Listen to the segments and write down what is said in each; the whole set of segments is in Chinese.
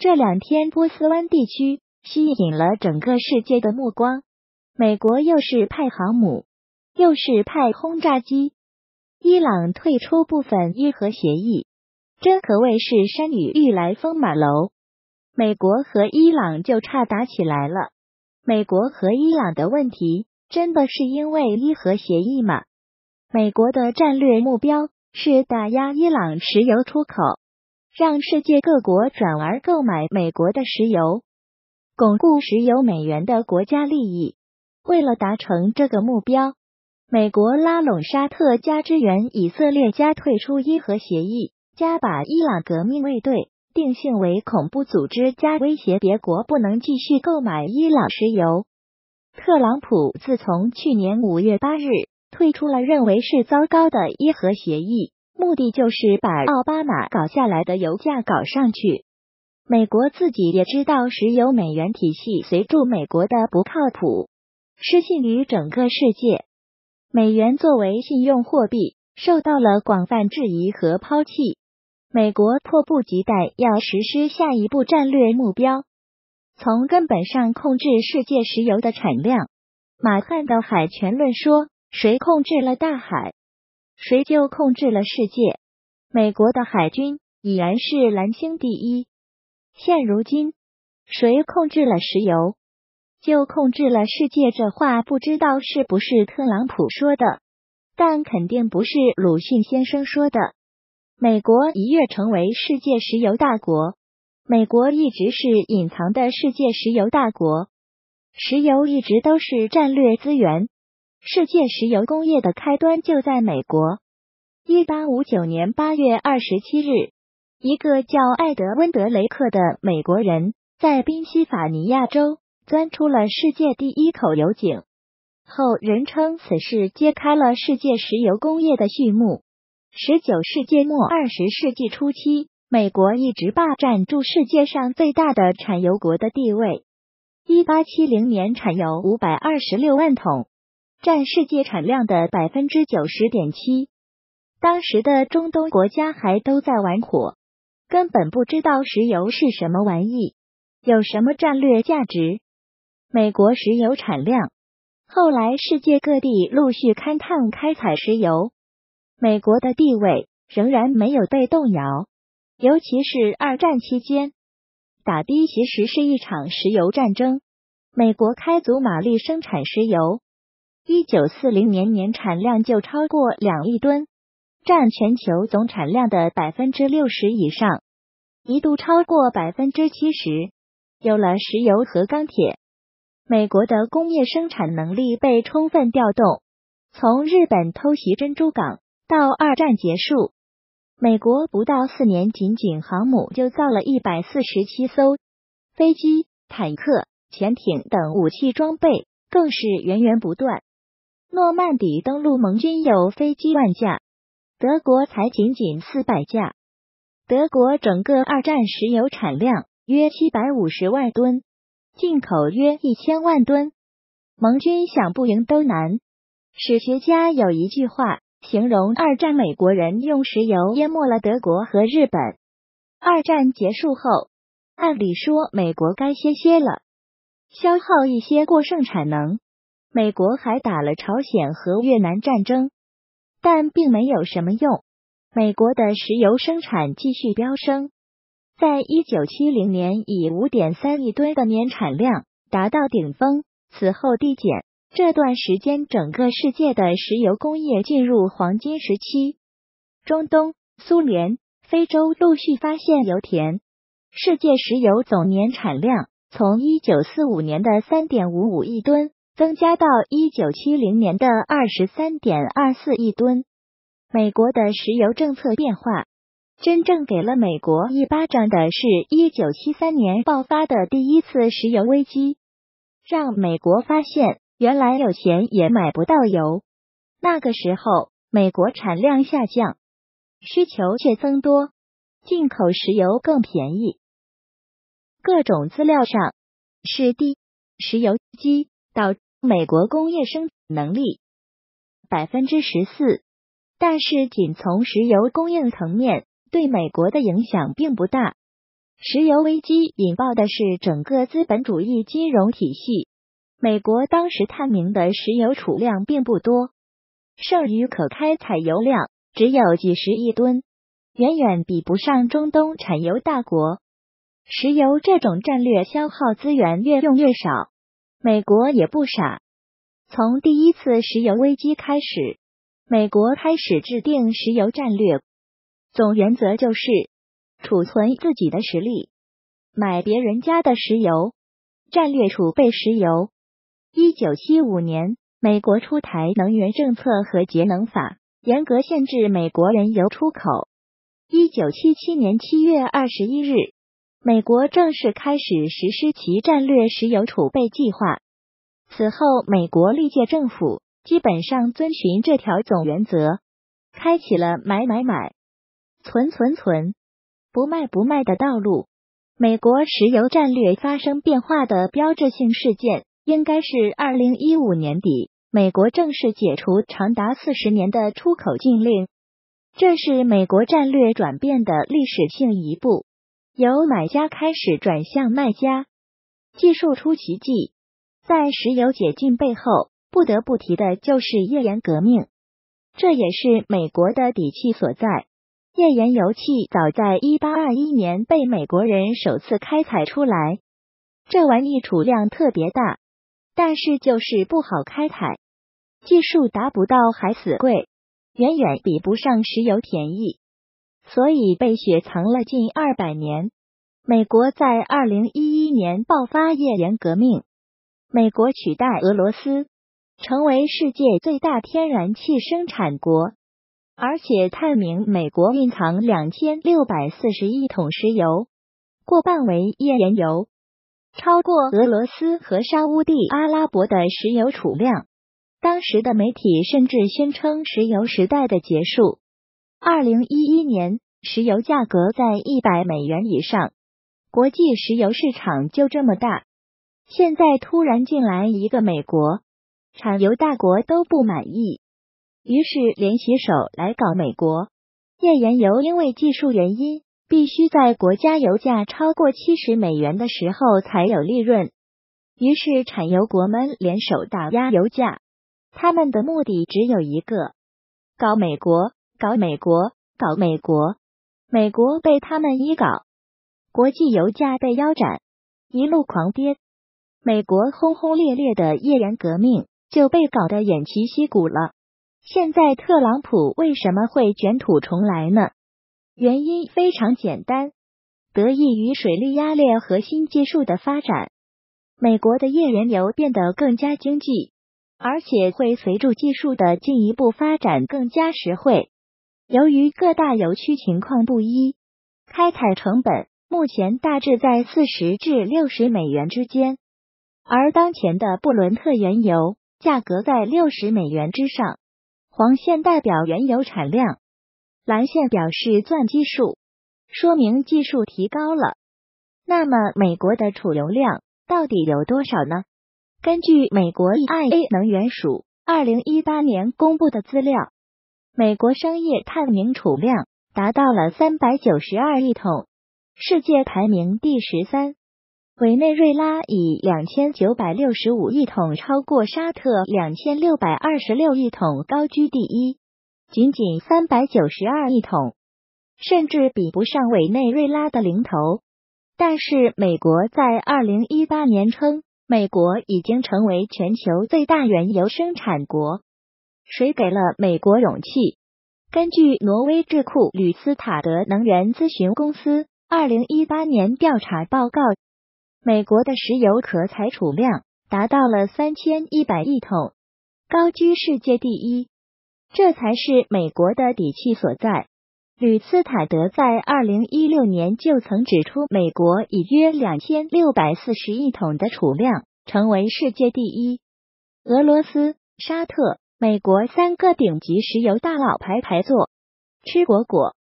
这两天，波斯湾地区吸引了整个世界的目光。美国又是派航母，又是派轰炸机。伊朗退出部分伊核协议，真可谓是山雨欲来风满楼。美国和伊朗就差打起来了。美国和伊朗的问题，真的是因为伊核协议吗？美国的战略目标是打压伊朗石油出口，让世界各国转而购买美国的石油，巩固石油美元的国家利益。为了达成这个目标，美国拉拢沙特加支援以色列加退出伊核协议，加把伊朗革命卫队定性为恐怖组织，加威胁别国不能继续购买伊朗石油。特朗普自从去年五月八日退出了认为是糟糕的伊核协议，目的就是把奥巴马搞下来的油价搞上去。美国自己也知道石油美元体系随住美国的不靠谱。失信于整个世界，美元作为信用货币受到了广泛质疑和抛弃。美国迫不及待要实施下一步战略目标，从根本上控制世界石油的产量。马汉的海权论说：“谁控制了大海，谁就控制了世界。”美国的海军已然是蓝星第一。现如今，谁控制了石油？就控制了世界，这话不知道是不是特朗普说的，但肯定不是鲁迅先生说的。美国一跃成为世界石油大国，美国一直是隐藏的世界石油大国，石油一直都是战略资源，世界石油工业的开端就在美国。一八五九年八月二十七日，一个叫艾德温·德雷克的美国人在宾夕法尼亚州。钻出了世界第一口油井后，人称此事揭开了世界石油工业的序幕。十九世纪末二十世纪初期，美国一直霸占住世界上最大的产油国的地位。一八七零年产油五百二十六万桶，占世界产量的百分之九十点七。当时的中东国家还都在玩火，根本不知道石油是什么玩意，有什么战略价值。美国石油产量，后来世界各地陆续勘探开采石油，美国的地位仍然没有被动摇。尤其是二战期间，打的其实是一场石油战争。美国开足马力生产石油，一九四零年年产量就超过两亿吨，占全球总产量的百分之六十以上，一度超过百分之七十。有了石油和钢铁。美国的工业生产能力被充分调动。从日本偷袭珍珠港到二战结束，美国不到四年，仅仅航母就造了一百四十七艘，飞机、坦克、潜艇等武器装备更是源源不断。诺曼底登陆，盟军有飞机万架，德国才仅仅四百架。德国整个二战石油产量约七百五十万吨。进口约一千万吨，盟军想不赢都难。史学家有一句话形容二战美国人用石油淹没了德国和日本。二战结束后，按理说美国该歇歇了，消耗一些过剩产能。美国还打了朝鲜和越南战争，但并没有什么用。美国的石油生产继续飙升。在一九七零年，以五点三亿吨的年产量达到顶峰，此后递减。这段时间，整个世界的石油工业进入黄金时期。中东、苏联、非洲陆续发现油田，世界石油总年产量从一九四五年的三点五五亿吨增加到一九七零年的二十三点二四亿吨。美国的石油政策变化。真正给了美国一巴掌的是一九七三年爆发的第一次石油危机，让美国发现原来有钱也买不到油。那个时候，美国产量下降，需求却增多，进口石油更便宜。各种资料上是低石油机导美国工业生产能力百分之十四，但是仅从石油供应层面。对美国的影响并不大。石油危机引爆的是整个资本主义金融体系。美国当时探明的石油储量并不多，剩余可开采油量只有几十亿吨，远远比不上中东产油大国。石油这种战略消耗资源越用越少，美国也不傻。从第一次石油危机开始，美国开始制定石油战略，总原则就是储存自己的实力，买别人家的石油，战略储备石油。一九七五年，美国出台能源政策和节能法，严格限制美国原油出口。一九七七年七月二十一日，美国正式开始实施其战略石油储备计划。此后，美国历届政府基本上遵循这条总原则，开启了买买买、存存存、不卖不卖的道路。美国石油战略发生变化的标志性事件，应该是二零一五年底，美国正式解除长达四十年的出口禁令。这是美国战略转变的历史性一步，由买家开始转向卖家，技术出奇迹。在石油解禁背后，不得不提的就是页岩革命，这也是美国的底气所在。页岩油气早在一八二一年被美国人首次开采出来，这玩意储量特别大，但是就是不好开采，技术达不到还死贵，远远比不上石油便宜，所以被雪藏了近二百年。美国在二零一一年爆发页岩革命。美国取代俄罗斯，成为世界最大天然气生产国，而且探明美国蕴藏两千六百四十亿桶石油，过半为页岩油，超过俄罗斯和沙乌地阿拉伯的石油储量。当时的媒体甚至宣称石油时代的结束。二零一一年，石油价格在一百美元以上，国际石油市场就这么大。现在突然进来一个美国产油大国都不满意，于是联起手来搞美国页岩油。因为技术原因，必须在国家油价超过七十美元的时候才有利润。于是产油国们联手打压油价，他们的目的只有一个：搞美国，搞美国，搞美国。美国被他们一搞，国际油价被腰斩，一路狂跌。美国轰轰烈烈的页岩革命就被搞得偃旗息鼓了。现在特朗普为什么会卷土重来呢？原因非常简单，得益于水力压裂核心技术的发展，美国的页岩油变得更加经济，而且会随着技术的进一步发展更加实惠。由于各大油区情况不一，开采成本目前大致在四十至六十美元之间。而当前的布伦特原油价格在六十美元之上，黄线代表原油产量，蓝线表示钻机数，说明技术提高了。那么美国的储油量到底有多少呢？根据美国 EIA 能源署二零一八年公布的资料，美国商业探明储量达到了三百九十二亿桶，世界排名第十三。委内瑞拉以两千九百六十五亿桶，超过沙特两千六百二十六亿桶，高居第一。仅仅三百九十二亿桶，甚至比不上委内瑞拉的零头。但是，美国在二零一八年称，美国已经成为全球最大原油生产国。谁给了美国勇气？根据挪威智库吕斯塔德能源咨询公司二零一八年调查报告。美国的石油可采储量达到了三千一百亿桶，高居世界第一，这才是美国的底气所在。吕斯塔德在二零一六年就曾指出，美国以约两千六百四十亿桶的储量成为世界第一。俄罗斯、沙特、美国三个顶级石油大佬排排坐，吃果果，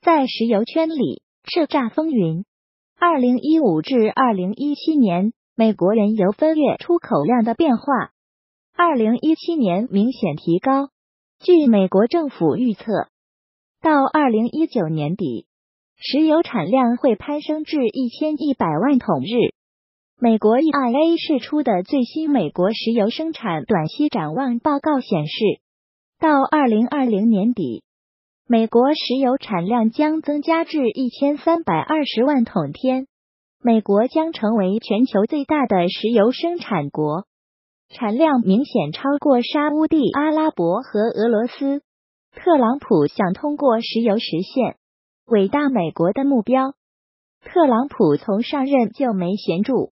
在石油圈里叱咤风云。二零一五至二零一七年，美国原油分月出口量的变化，二零一七年明显提高。据美国政府预测，到二零一九年底，石油产量会攀升至一千一百万桶日。美国 EIA 释出的最新美国石油生产短期展望报告显示，到二零二零年底，美国石油产量将增加至一千三百二十万桶天，美国将成为全球最大的石油生产国，产量明显超过沙乌地阿拉伯和俄罗斯。特朗普想通过石油实现伟大美国的目标。特朗普从上任就没闲住。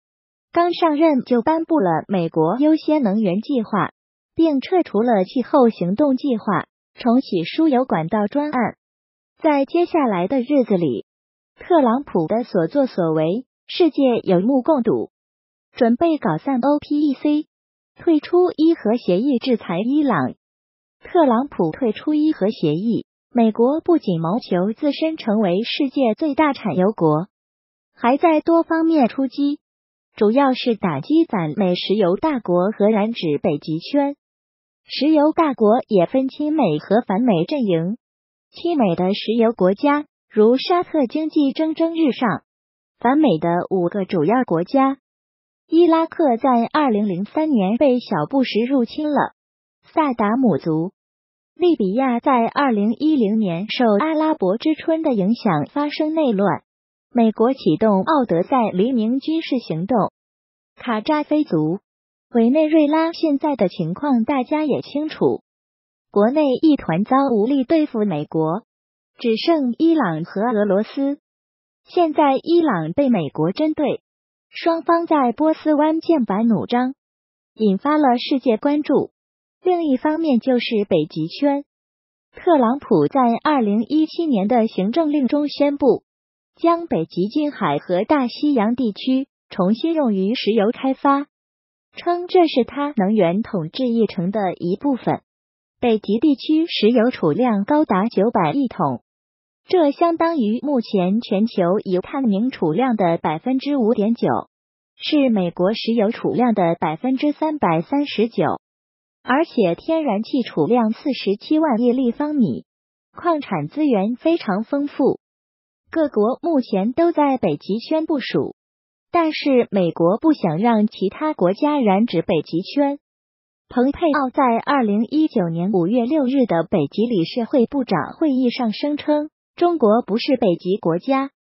刚上任就颁布了美国优先能源计划，并撤除了气候行动计划，重启输油管道专案。在接下来的日子里，特朗普的所作所为，世界有目共睹。准备搞散 OPEC，退出伊核协议，制裁伊朗。特朗普退出伊核协议，美国不仅谋求自身成为世界最大产油国，还在多方面出击。主要是打击反美石油大国和染指北极圈。石油大国也分亲美和反美阵营。亲美的石油国家如沙特经济蒸蒸日上。反美的五个主要国家：伊拉克在二零零三年被小布什入侵了；萨达姆族。利比亚在二零一零年受阿拉伯之春的影响发生内乱。美国启动奥德赛黎明军事行动，卡扎菲族、委内瑞拉现在的情况大家也清楚，国内一团糟，无力对付美国，只剩伊朗和俄罗斯。现在伊朗被美国针对，双方在波斯湾剑拔弩张，引发了世界关注。另一方面就是北极圈，特朗普在二零一七年的行政令中宣布。将北极近海和大西洋地区重新用于石油开发，称这是他能源统治议程的一部分。北极地区石油储量高达九百亿桶，这相当于目前全球油探明储量的百分之五点九，是美国石油储量的百分之三百三十九。而且天然气储量四十七万亿立方米，矿产资源非常丰富。各国目前都在北极圈部署，但是美国不想让其他国家染指北极圈。蓬佩奥在二零一九年五月六日的北极理事会部长会议上声称，中国不是北极国家，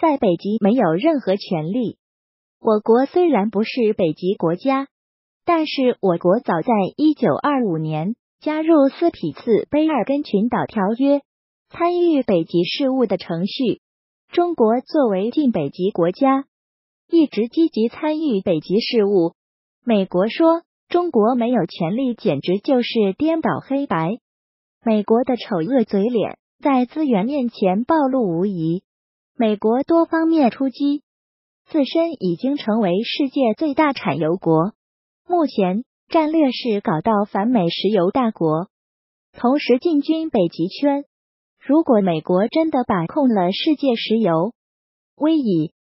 在北极没有任何权利。我国虽然不是北极国家，但是我国早在一九二五年加入斯匹次卑尔根群岛条约，参与北极事务的程序。中国作为近北极国家，一直积极参与北极事务。美国说中国没有权利，简直就是颠倒黑白。美国的丑恶嘴脸在资源面前暴露无遗。美国多方面出击，自身已经成为世界最大产油国。目前战略是搞到反美石油大国，同时进军北极圈。如果美国真的把控了世界石油，危矣